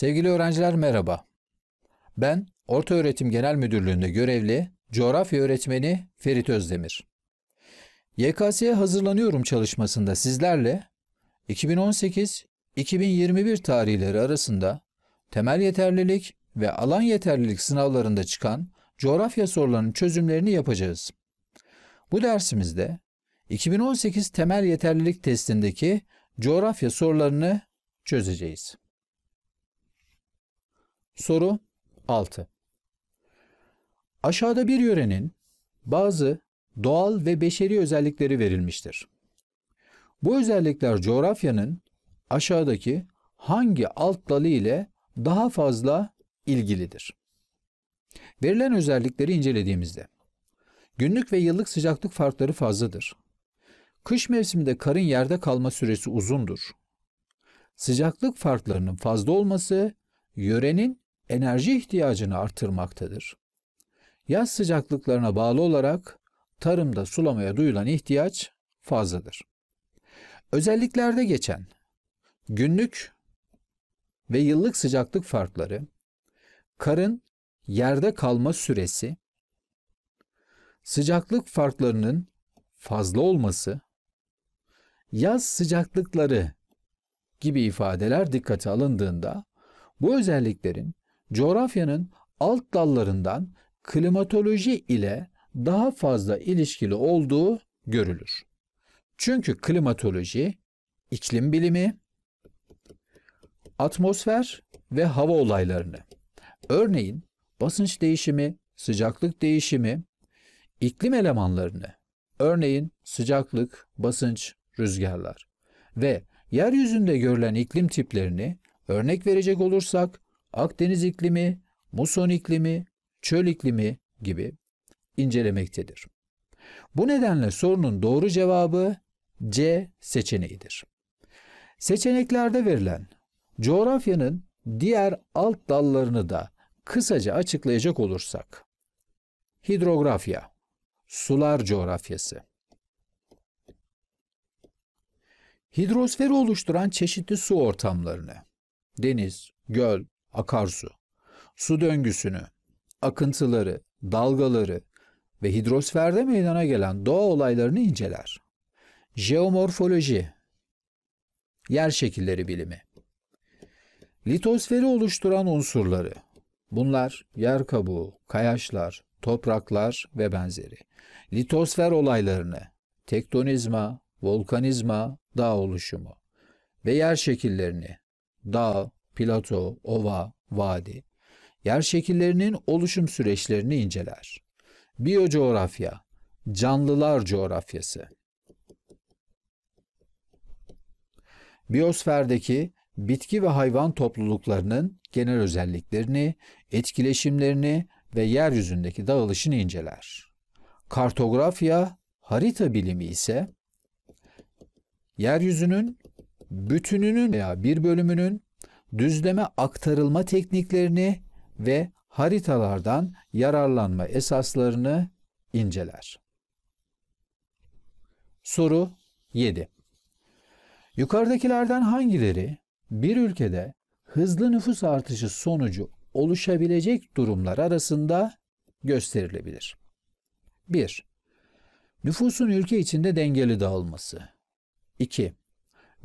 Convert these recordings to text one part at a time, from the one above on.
Sevgili öğrenciler merhaba. Ben Ortaöğretim Genel Müdürlüğü'nde görevli coğrafya öğretmeni Ferit Özdemir. YKS'ye hazırlanıyorum çalışmasında sizlerle 2018-2021 tarihleri arasında temel yeterlilik ve alan yeterlilik sınavlarında çıkan coğrafya sorularının çözümlerini yapacağız. Bu dersimizde 2018 temel yeterlilik testindeki coğrafya sorularını çözeceğiz. Soru 6. Aşağıda bir yörenin bazı doğal ve beşeri özellikleri verilmiştir. Bu özellikler coğrafyanın aşağıdaki hangi alt dalı ile daha fazla ilgilidir? Verilen özellikleri incelediğimizde günlük ve yıllık sıcaklık farkları fazladır. Kış mevsiminde karın yerde kalma süresi uzundur. Sıcaklık farklarının fazla olması yörenin enerji ihtiyacını artırmaktadır. Yaz sıcaklıklarına bağlı olarak tarımda sulamaya duyulan ihtiyaç fazladır. Özelliklerde geçen günlük ve yıllık sıcaklık farkları, karın yerde kalma süresi, sıcaklık farklarının fazla olması, yaz sıcaklıkları gibi ifadeler dikkate alındığında bu özelliklerin coğrafyanın alt dallarından klimatoloji ile daha fazla ilişkili olduğu görülür. Çünkü klimatoloji iklim bilimi, atmosfer ve hava olaylarını, örneğin basınç değişimi, sıcaklık değişimi, iklim elemanlarını, örneğin sıcaklık, basınç, rüzgarlar ve yeryüzünde görülen iklim tiplerini örnek verecek olursak Akdeniz iklimi, muson iklimi, çöl iklimi gibi incelemektedir. Bu nedenle sorunun doğru cevabı C seçeneğidir. Seçeneklerde verilen coğrafyanın diğer alt dallarını da kısaca açıklayacak olursak. Hidrografya, sular coğrafyası. Hidrosferi oluşturan çeşitli su ortamlarını, deniz, göl, akarsu, su döngüsünü, akıntıları, dalgaları ve hidrosferde meydana gelen doğa olaylarını inceler. Jeomorfoloji, yer şekilleri bilimi. Litosferi oluşturan unsurları. Bunlar yer kabuğu, kayaçlar, topraklar ve benzeri. Litosfer olaylarını, tektonizma, volkanizma, dağ oluşumu ve yer şekillerini, dağ, plato, ova, vadi, yer şekillerinin oluşum süreçlerini inceler. Biyocoğrafya, canlılar coğrafyası. Biyosferdeki bitki ve hayvan topluluklarının genel özelliklerini, etkileşimlerini ve yeryüzündeki dağılışını inceler. Kartografya, harita bilimi ise yeryüzünün bütününün veya bir bölümünün düzleme aktarılma tekniklerini ve haritalardan yararlanma esaslarını inceler. Soru 7. Yukarıdakilerden hangileri bir ülkede hızlı nüfus artışı sonucu oluşabilecek durumlar arasında gösterilebilir? 1. Nüfusun ülke içinde dengeli dağılması. 2.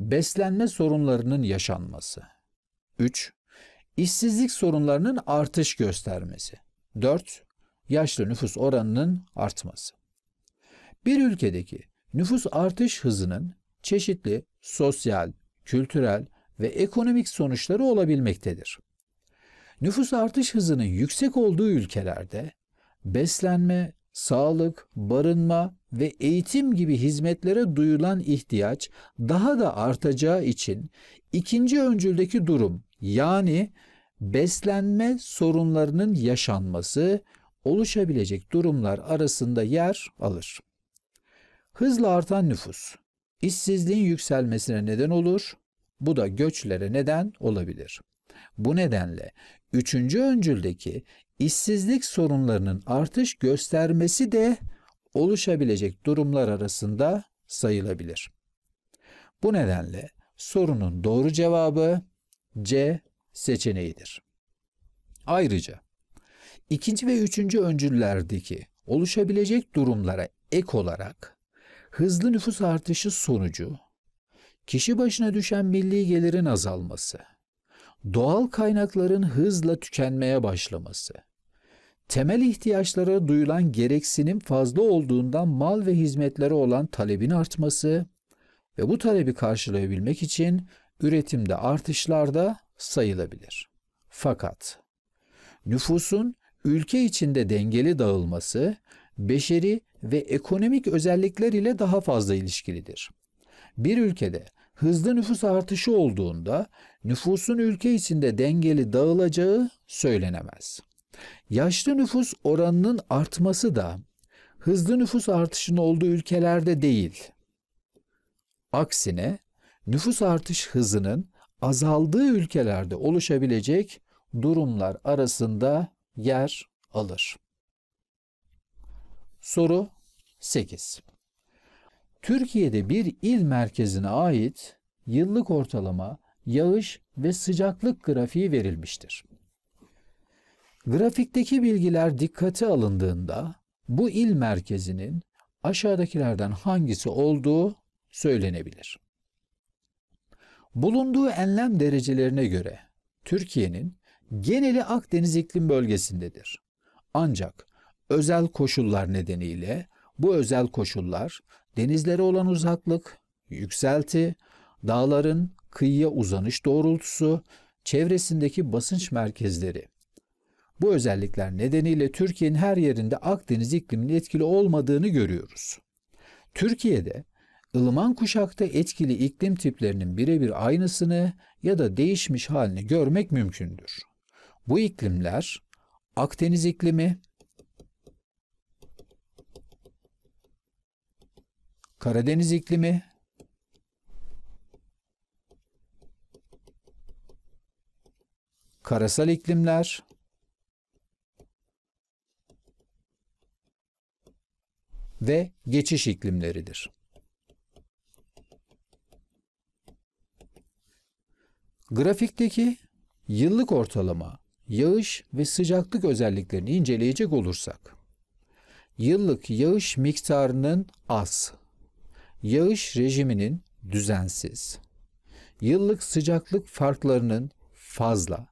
Beslenme sorunlarının yaşanması. 3. İşsizlik sorunlarının artış göstermesi. 4. Yaşlı nüfus oranının artması. Bir ülkedeki nüfus artış hızının çeşitli sosyal, kültürel ve ekonomik sonuçları olabilmektedir. Nüfus artış hızının yüksek olduğu ülkelerde beslenme, sağlık, barınma ve eğitim gibi hizmetlere duyulan ihtiyaç daha da artacağı için ikinci öncüldeki durum yani beslenme sorunlarının yaşanması oluşabilecek durumlar arasında yer alır. Hızla artan nüfus işsizliğin yükselmesine neden olur. Bu da göçlere neden olabilir. Bu nedenle üçüncü öncüldeki işsizlik sorunlarının artış göstermesi de oluşabilecek durumlar arasında sayılabilir. Bu nedenle sorunun doğru cevabı C seçeneğidir. Ayrıca ikinci ve üçüncü öncüllerdeki oluşabilecek durumlara ek olarak hızlı nüfus artışı sonucu kişi başına düşen milli gelirin azalması, doğal kaynakların hızla tükenmeye başlaması, temel ihtiyaçlara duyulan gereksinim fazla olduğundan mal ve hizmetlere olan talebin artması ve bu talebi karşılayabilmek için üretimde artışlar da sayılabilir. Fakat nüfusun ülke içinde dengeli dağılması beşeri ve ekonomik özellikler ile daha fazla ilişkilidir. Bir ülkede hızlı nüfus artışı olduğunda nüfusun ülke içinde dengeli dağılacağı söylenemez. Yaşlı nüfus oranının artması da hızlı nüfus artışının olduğu ülkelerde değil. Aksine nüfus artış hızının azaldığı ülkelerde oluşabilecek durumlar arasında yer alır. Soru 8. Türkiye'de bir il merkezine ait yıllık ortalama yağış ve sıcaklık grafiği verilmiştir. Grafikteki bilgiler dikkate alındığında bu il merkezinin aşağıdakilerden hangisi olduğu söylenebilir. Bulunduğu enlem derecelerine göre Türkiye'nin geneli Akdeniz iklim bölgesindedir. Ancak özel koşullar nedeniyle bu özel koşullar denizlere olan uzaklık, yükselti, dağların kıyıya uzanış doğrultusu, çevresindeki basınç merkezleri. Bu özellikler nedeniyle Türkiye'nin her yerinde Akdeniz ikliminin etkili olmadığını görüyoruz. Türkiye'de ılıman kuşakta etkili iklim tiplerinin birebir aynısını ya da değişmiş halini görmek mümkündür. Bu iklimler Akdeniz iklimi, Karadeniz iklimi, karasal iklimler, ve geçiş iklimleridir. Grafikteki yıllık ortalama yağış ve sıcaklık özelliklerini inceleyecek olursak, yıllık yağış miktarının az, yağış rejiminin düzensiz, yıllık sıcaklık farklarının fazla,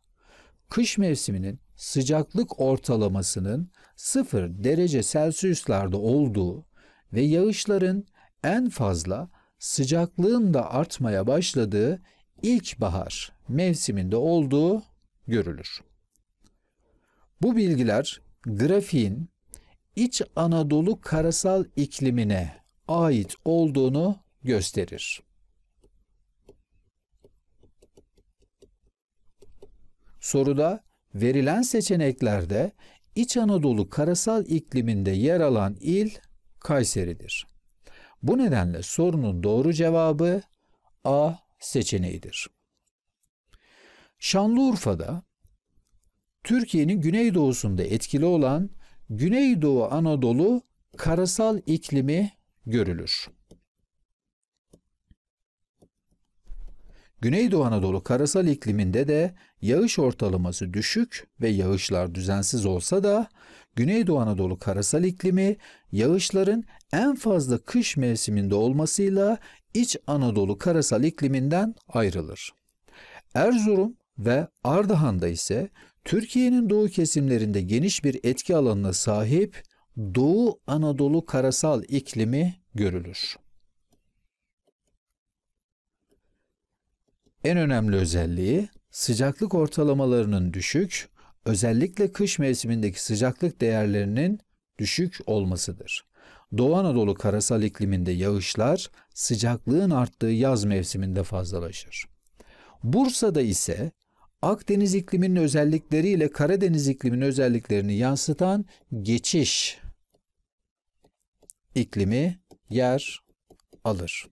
kış mevsiminin sıcaklık ortalamasının 0 derece Celsius'larda olduğu ve yağışların en fazla sıcaklığın da artmaya başladığı ilkbahar mevsiminde olduğu görülür. Bu bilgiler grafiğin İç Anadolu karasal iklimine ait olduğunu gösterir. Soruda verilen seçeneklerde İç Anadolu karasal ikliminde yer alan il Kayseri'dir. Bu nedenle sorunun doğru cevabı A seçeneğidir. Şanlıurfa'da Türkiye'nin güneydoğusunda etkili olan Güneydoğu Anadolu karasal iklimi görülür. Güneydoğu Anadolu karasal ikliminde de yağış ortalaması düşük ve yağışlar düzensiz olsa da Güneydoğu Anadolu karasal iklimi yağışların en fazla kış mevsiminde olmasıyla İç Anadolu karasal ikliminden ayrılır. Erzurum ve Ardahan'da ise Türkiye'nin doğu kesimlerinde geniş bir etki alanına sahip Doğu Anadolu karasal iklimi görülür. En önemli özelliği sıcaklık ortalamalarının düşük, özellikle kış mevsimindeki sıcaklık değerlerinin düşük olmasıdır. Doğu Anadolu karasal ikliminde yağışlar sıcaklığın arttığı yaz mevsiminde fazlalaşır. Bursa'da ise Akdeniz ikliminin özellikleriyle Karadeniz ikliminin özelliklerini yansıtan geçiş iklimi yer alır.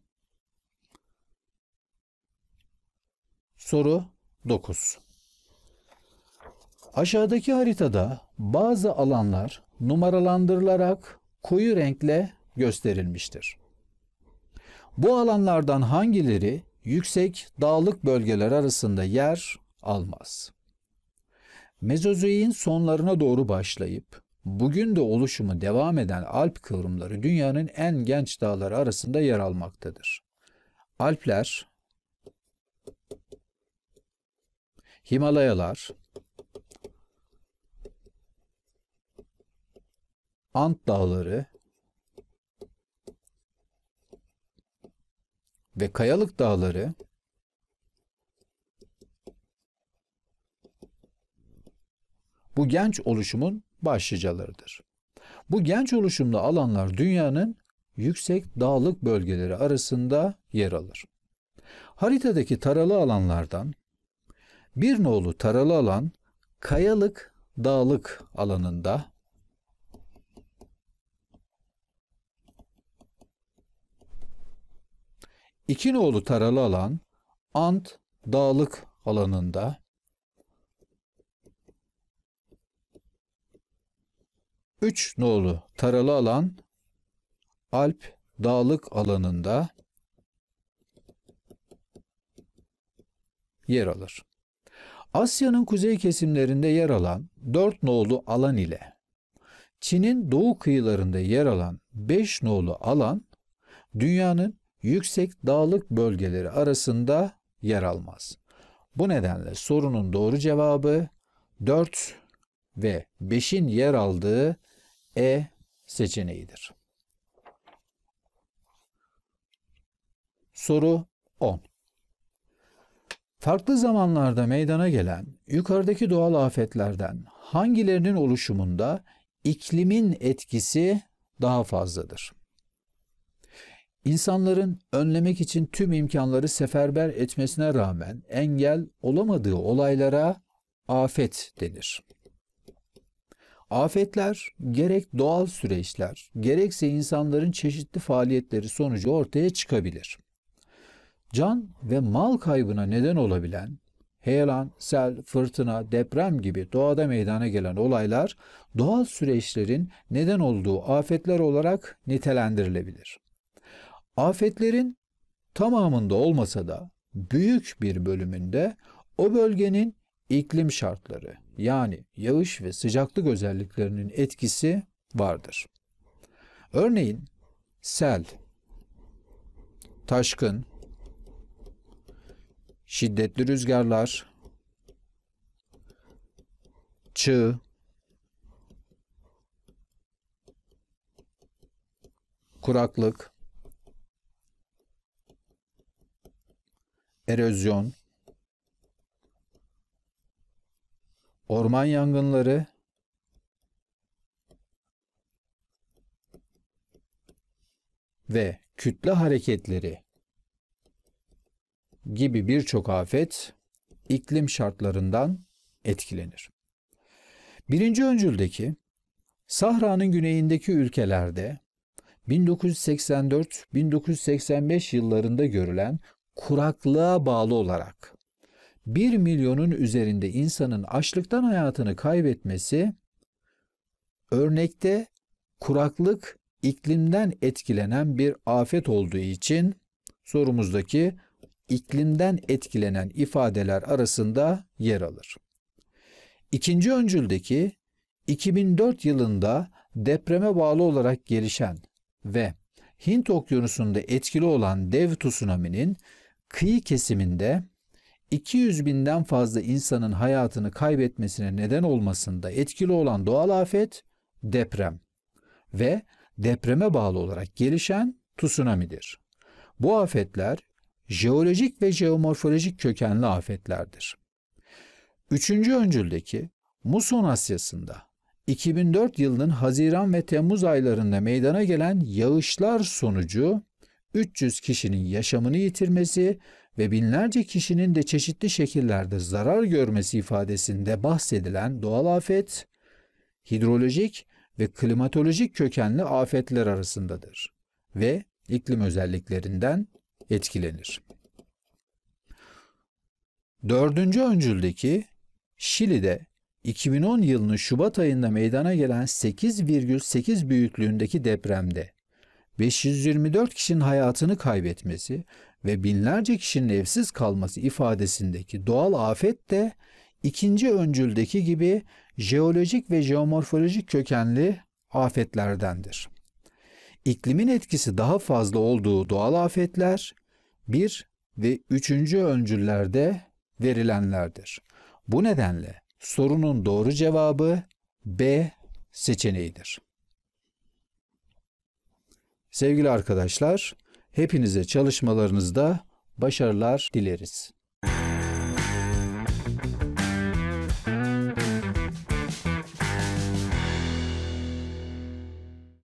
Soru 9. Aşağıdaki haritada bazı alanlar numaralandırılarak koyu renkle gösterilmiştir. Bu alanlardan hangileri yüksek dağlık bölgeler arasında yer almaz. Mezozoiğin sonlarına doğru başlayıp bugün de oluşumu devam eden Alp kıvrımları dünyanın en genç dağları arasında yer almaktadır. Alpler, Himalayalar, Ant Dağları ve Kayalık Dağları bu genç oluşumun başlıcalarıdır. Bu genç oluşumlu alanlar dünyanın yüksek dağlık bölgeleri arasında yer alır. Haritadaki taralı alanlardan bir nolu taralı alan kayalık dağlık alanında iki nolu taralı alan Ant dağlık alanında Üç nolu taralı alan Alp dağlık alanında yer alır. Asya'nın kuzey kesimlerinde yer alan 4 nolu alan ile Çin'in doğu kıyılarında yer alan 5 nolu alan dünyanın yüksek dağlık bölgeleri arasında yer almaz. Bu nedenle sorunun doğru cevabı 4 ve 5'in yer aldığı E seçeneğidir. Soru 10. Farklı zamanlarda meydana gelen yukarıdaki doğal afetlerden hangilerinin oluşumunda iklimin etkisi daha fazladır? İnsanların önlemek için tüm imkanları seferber etmesine rağmen engel olamadığı olaylara afet denir. Afetler gerek doğal süreçler, gerekse insanların çeşitli faaliyetleri sonucu ortaya çıkabilir. Can ve mal kaybına neden olabilen heyelan, sel, fırtına, deprem gibi doğada meydana gelen olaylar doğal süreçlerin neden olduğu afetler olarak nitelendirilebilir. Afetlerin tamamında olmasa da büyük bir bölümünde o bölgenin iklim şartları yani yağış ve sıcaklık özelliklerinin etkisi vardır. Örneğin sel, taşkın, şiddetli rüzgarlar, çığ, kuraklık, erozyon, orman yangınları ve kütle hareketleri gibi birçok afet iklim şartlarından etkilenir. Birinci öncüldeki Sahra'nın güneyindeki ülkelerde 1984-1985 yıllarında görülen kuraklığa bağlı olarak 1 milyonun üzerinde insanın açlıktan hayatını kaybetmesi örnekte kuraklık iklimden etkilenen bir afet olduğu için sorumuzdaki iklimden etkilenen ifadeler arasında yer alır. İkinci öncüldeki 2004 yılında depreme bağlı olarak gelişen ve Hint okyanusunda etkili olan dev tsunami'nin kıyı kesiminde 200 binden fazla insanın hayatını kaybetmesine neden olmasında etkili olan doğal afet deprem ve depreme bağlı olarak gelişen tsunami'dir. Bu afetler jeolojik ve jeomorfolojik kökenli afetlerdir. Üçüncü öncüldeki Muson Asyası'nda 2004 yılının Haziran ve Temmuz aylarında meydana gelen yağışlar sonucu 300 kişinin yaşamını yitirmesi ve binlerce kişinin de çeşitli şekillerde zarar görmesi ifadesinde bahsedilen doğal afet, hidrolojik ve klimatolojik kökenli afetler arasındadır ve iklim özelliklerinden etkilenir. Dördüncü öncüldeki Şili'de 2010 yılının Şubat ayında meydana gelen 8,8 büyüklüğündeki depremde 524 kişinin hayatını kaybetmesi ve binlerce kişinin evsiz kalması ifadesindeki doğal afet de ikinci öncüldeki gibi jeolojik ve jeomorfolojik kökenli afetlerdendir. İklimin etkisi daha fazla olduğu doğal afetler bir ve üçüncü öncüllerde verilenlerdir. Bu nedenle sorunun doğru cevabı B seçeneğidir. Sevgili arkadaşlar, hepinize çalışmalarınızda başarılar dileriz.